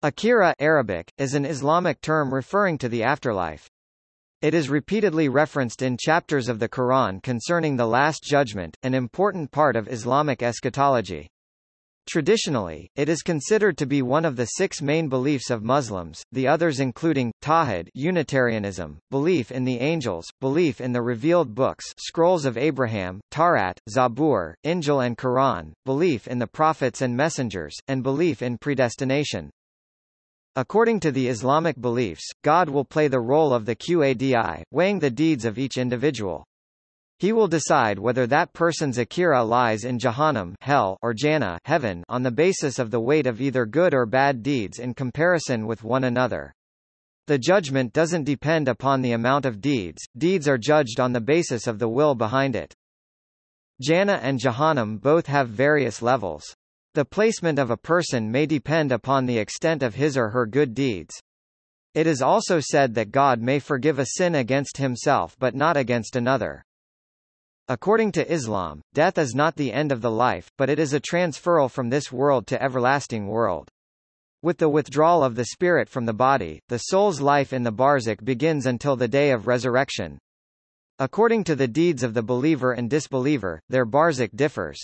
Akhirah Arabic, is an Islamic term referring to the afterlife. It is repeatedly referenced in chapters of the Quran concerning the Last Judgment, an important part of Islamic eschatology. Traditionally, it is considered to be one of the six main beliefs of Muslims, the others including, Tawhid Unitarianism, belief in the angels, belief in the revealed books scrolls of Abraham, Tawrat, Zabur, Injil and Quran, belief in the prophets and messengers, and belief in predestination. According to the Islamic beliefs, God will play the role of the Qadi, weighing the deeds of each individual. He will decide whether that person's akhirah lies in Jahannam hell or Jannah heaven on the basis of the weight of either good or bad deeds in comparison with one another. The judgment doesn't depend upon the amount of deeds, deeds are judged on the basis of the will behind it. Jannah and Jahannam both have various levels. The placement of a person may depend upon the extent of his or her good deeds. It is also said that God may forgive a sin against himself but not against another. According to Islam, death is not the end of the life, but it is a transferal from this world to everlasting world. With the withdrawal of the spirit from the body, the soul's life in the barzakh begins until the day of resurrection. According to the deeds of the believer and disbeliever, their barzakh differs.